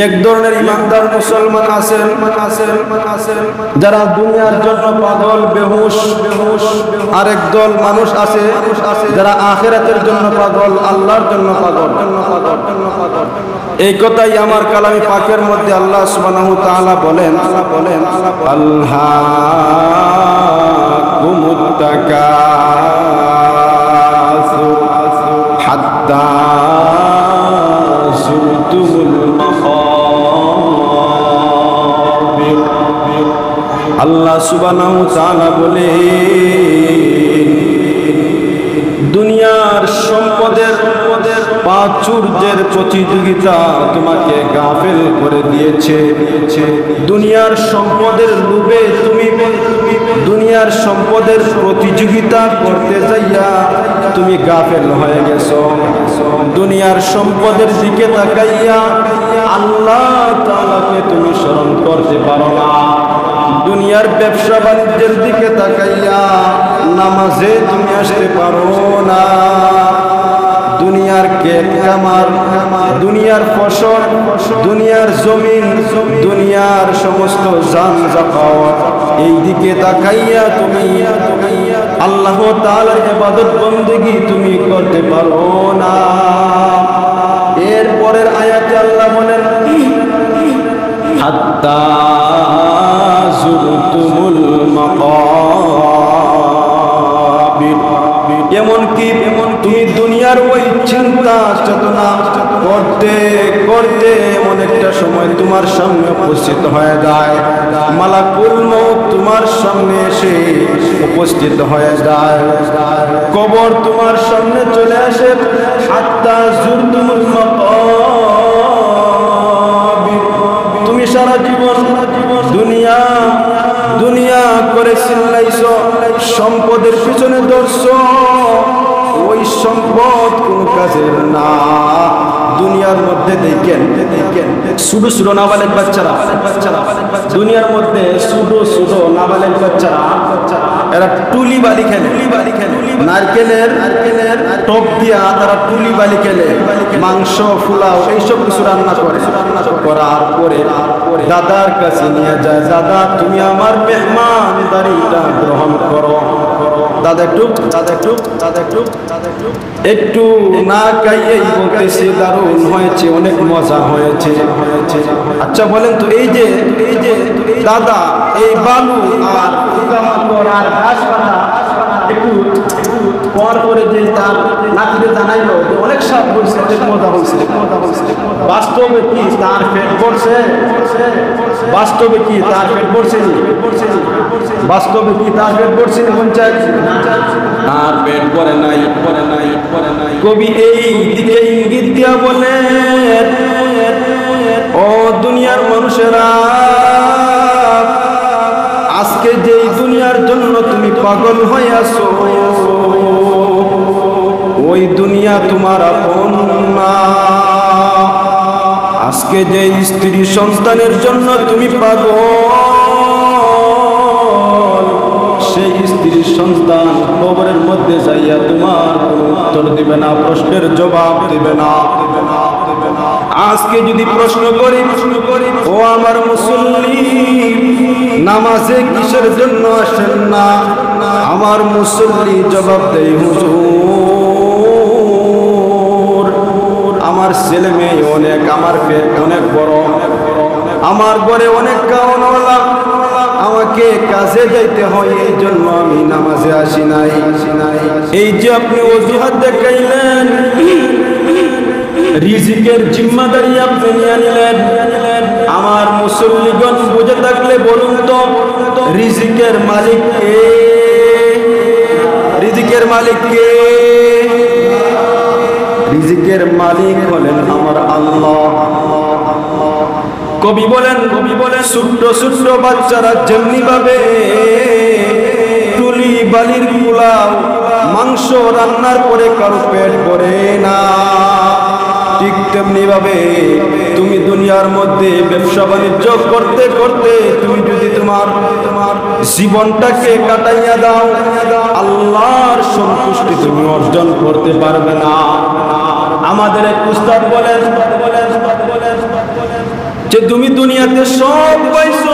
এক ধরনের ইমানদার মুসলমান আছেন, যারা দুনিয়ার জন্য পাগল, বেহুশ বেহুশ আরেক দল মানুষ আছে, যারা আখেরাতের জন্য পাগল, আল্লাহর জন্য পাগল। জন্য পাগল জন্য পাগল এই কথাই আমার কালামি পাকের মধ্যে আল্লাহ সুবহানাহু তাআলা বলেন বলেন আল্লাহ হাত্তা সুরতুল আল্লাহ সুবহানাহু তাআলা বলে, দুনিয়ার সম্পদের প্রাচুর্যের প্রতিযোগিতা তোমাকে গাফেল করে দিয়েছে। দুনিয়ার সম্পদের লোভে তুমি দুনিয়ার সম্পদের প্রতিযোগিতা করতে যাইয়া তুমি গাফেল হয়ে গেছো। দুনিয়ার সম্পদের দিকে তাকাইয়া আল্লাহ তাআলাকে তুমি স্মরণ করতে পারো না। দুনিয়ার ব্যবসা বাণিজ্যের দিকে তাকাইয়া নামাজে তুমি আসতে পারো না। দুনিয়ার কেক কামার দুনিয়ার ফসল, দুনিয়ার জমিন, দুনিয়ার সমস্ত যান জাপাওয়ার এই দিকে তাকাইয়া তুমি আল্লাহ তালার এবাদত বন্দিগি তুমি করতে পারো না। এরপরের আয়াতে আল্লাহ বলেন চেতনা করতে করতে এমন একটা সময় তোমার সামনে উপস্থিত হয়ে যায়। মালাকুল মৌত তোমার সামনে এসে উপস্থিত হয়ে যায়। কবর তোমার সামনে চলে আসে। হাত্তা মাকাবির। তুমি সারা জীবন দুনিয়া দুনিয়া করে চিল্লাইছ সম্পদের পিছনে দর্শ ওই সম্পদ কাজের না। দুনিয়ার মধ্যে দেখেন দেখেন শুধু শুধু নাবালেক বাচ্চারা। দুনিয়ার মধ্যে শুধু শুধু নাবালেক বাচ্চারা। এরা টুলি বালি খেলে। নারকেলের নারকেলের টপ দিয়া তারা টুলি বালি খেলে। মাংস ফুলাও এইসব কিছু রান্না করে। করার পরে দাদার কাছে নিয়ে যায়, দাদা, তুমি আমার মেহমান দাড়িটা গ্রহণ করো। দাদা একটু দাদা একটু দাদা একটু দাদা একটু। একটু না খাইয়েই বলতেছে দারুণ হয়েছে, অনেক মজা হয়েছে। হয়েছে আচ্ছা বলেন তো, এই যে এই যে দাদা, এই বালু আর আর ঘাস পাতা একটু পর করে যে তার নাতিকে জানাইলো অনেক স্বাদ হয়েছে অনেক মজা হয়েছে। মজা বাস্তবে কি তার পেট পড়ছে? বাস্তবে কি তার পেট পড়ছে? বাস্তবে কি তার পেট পড়ছে পঞ্চায়েত? তার পেট পড়ে নাই পড়ে নাই পড়ে নাই। কবি এই দিকে ইঙ্গিত দিয়া বলে ও দুনিয়ার মানুষেরা আজকে যে দুনিয়ার জন্য তুমি পাগল হয়ে আসো ওই দুনিয়া তোমার আপন না। আজকে যে স্ত্রী সন্তানের জন্য তুমি পাগল, সেই স্ত্রীর সন্তান কবরের মধ্যে যাইয়া তোমার উত্তর দিবে না, প্রশ্নের জবাব দিবে না আজকে যদি প্রশ্ন করি প্রশ্ন করি, ও আমার মুসল্লি, নামাজে কিসের জন্য আসেন না? আমার মুসল্লি জবাব দেয়, হুজুর আমার ছেলে মেয়ে অনেক, আমার পেট অনেক বড়। আমার ঘরে অনেক কারণওয়ালা আমাকে কাজে যাইতে হয়, এই জন্য আমি নামাজে আসি নাই। এই যে আপনি অজুহাত দেখাইলেন, রিজিকের জিম্মাদারি আপনি নিয়ে নিলেন। আমার মুসল্লিগণ বুঝে থাকলে বলুন তো, রিজিকের মালিক কে? রিজিকের মালিক কে? রিজিকের মালিক হলেন আমার আল্লাহ। কবি বলেন কবি বলেন, ছোট্ট ছোট্ট বাচ্চারা যেমনি ভাবে তুলি বালির পোলাও মাংস রান্নার পরে কারও পেট ভরে না। ঠিক তেমনি ভাবে তুমি দুনিয়ার মধ্যে ব্যবসা বাণিজ্য করতে করতে তুমি যদি তোমার তোমার জীবনটাকে কাটাইয়া দাও, আল্লাহর সন্তুষ্টি তুমি অর্জন করতে পারবে না। আমাদের এক উস্তাদ বলেন, যে তুমি দুনিয়াতে সব পাইছো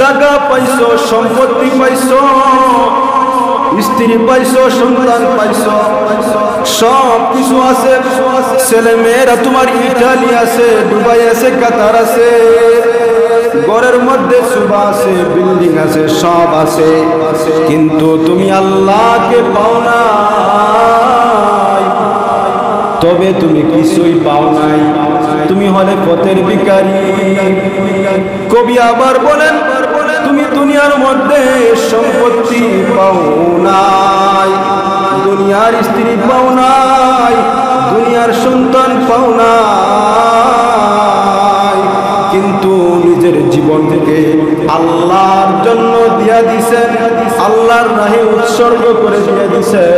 জায়গা পাইছো, সম্পত্তি পাইছো, স্ত্রী পাইছো, সন্তান পাইছো, সব কিছু আছে। ছেলে মেয়েরা তোমার ইটালি আছে, দুবাই আছে, কাতার আছে, ঘরের মধ্যে সুবা আছে, বিল্ডিং আছে, সব আছে। কিন্তু তুমি আল্লাহকে পাও না। তবে তুমি কিছুই পাও নাই। তুমি হলে পথের বিকারী কবি আবার বলেন, তুমি দুনিয়ার মধ্যে সম্পত্তি পাও নাই। দুনিয়ার স্ত্রী পাও নাই, দুনিয়ার সন্তান পাও নাই। কিন্তু নিজের জীবনকে আল্লাহর জন্য দিয়া দিছেন, আল্লাহর রাহে উৎসর্গ করে দিয়ে দিছেন।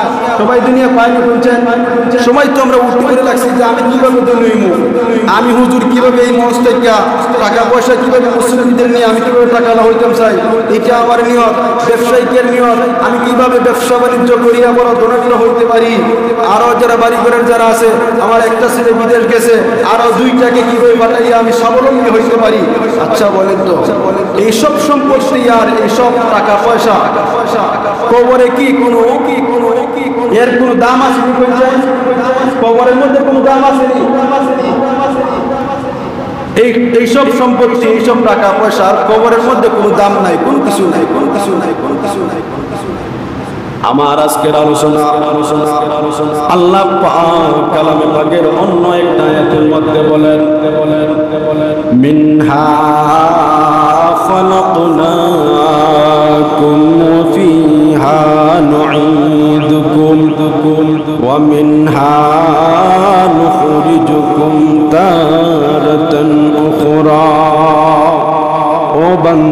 সবাই দুনিয়া পায় না বলছেন সময় তো আমরা উঠতে করে লাগছি যে আমি কীভাবে দুনিয়া আমি হুজুর কীভাবে এই মঞ্চ থেকে টাকা পয়সা কীভাবে মুসলিমদের নিয়ে আমি কীভাবে টাকা হইতাম চাই? এটা আমার নিয়ত, ব্যবসায়িকের নিয়ত। আমি কীভাবে ব্যবসা বাণিজ্য করিয়া বড় ধনগুলো হইতে পারি? আরও যারা বাড়ি ঘরের যারা আছে, আমার একটা ছেলে বিদেশ গেছে, আরও দুইটাকে কীভাবে পাঠাইয়া আমি স্বাবলম্বী হইতে পারি? আচ্ছা বলেন তো, এইসব সম্পর্কে আর এইসব টাকা পয়সা, কবরে কি কোনো কি এর কোনো দাম আছে কি বলছেন কবরের মধ্যে কোনো দাম আছে এই, এইসব সম্পত্তি, এইসব টাকা পয়সার কবরের মধ্যে কোনো দাম নাই, কোন কিছু নাই, কোন কিছু নাই, কোন কিছু নাই, কোন কিছু নাই। আমার আজকের আলোচনা আলোচনা আলোচনা আল্লাহ কালামে পাকের অন্য একটা আয়াতের মধ্যে বলেন বলেন বলেন মিনহা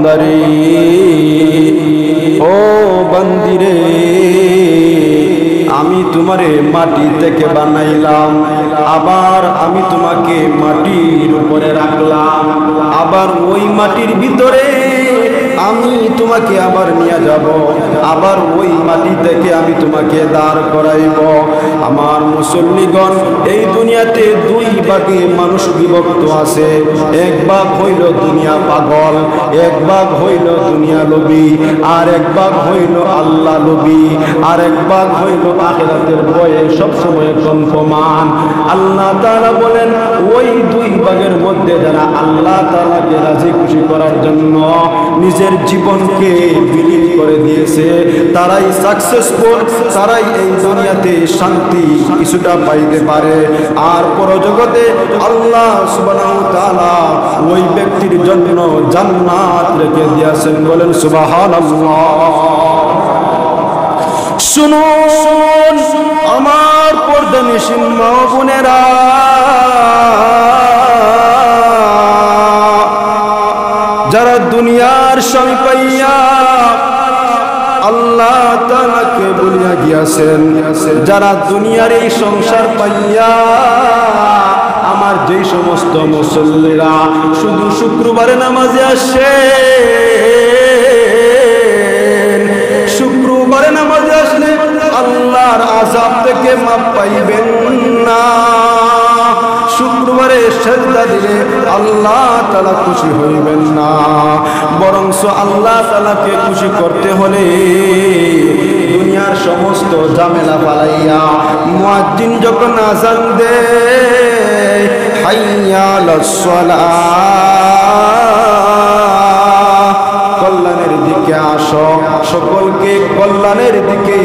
বান্দারে ও বান্দিরে, আমি তোমারে মাটি থেকে বানাইলাম, আবার আমি তোমাকে মাটির উপরে রাখলাম, আবার ওই মাটির ভিতরে আমি তোমাকে আবার নিয়ে যাব। আবার ওই মাটি থেকে আমি তোমাকে দাঁড় করাইব। আমার মুসল্লিগণ, এই দুনিয়াতে দুই ভাগে মানুষ বিভক্ত আছে। এক ভাগ হইল দুনিয়া পাগল, এক ভাগ হইল দুনিয়া লোভী, আর এক ভাগ হইল আল্লাহ লোভী, আর এক ভাগ হইল আখেরাতের বয়ে সবসময় কনফমান আল্লাহ তাআলা বলেন, ওই দুই ভাগের মধ্যে যারা আল্লাহ তাআলাকে রাজি খুশি করার জন্য নিজের জীবনকে বিলীন করে দিয়েছে। তারাই সাকসেসফুল তারাই এই দুনিয়াতে শান্তি কিছুটা পাইতে পারে। আর পরজগতে আল্লাহ তাআলা ওই ব্যক্তির জন্য জান্নাত রেখে দিয়েছেন। বলেন সুবহানাল্লাহ। শুনুন, আমার পর্দা নিশিন বোনেরা। যারা দুনিয়ার স্বামী পাইয়া আল্লাহ তালাকে বলিয়া গিয়াছেন, যারা দুনিয়ার এই সংসার পাইয়া আমার যেই সমস্ত মুসল্লিরা শুধু শুক্রবারে নামাজে আসে সেজদা দিলে আল্লাহ তালা খুশি হইবেন না। বরংস আল্লাহ তালাকে খুশি করতে হলে দুনিয়ার সমস্ত ঝামেলা পালাইয়া মুয়াজ্জিন যখন আজান দে কল্যাণের দিকে আসো, সকলকে কল্যাণের দিকে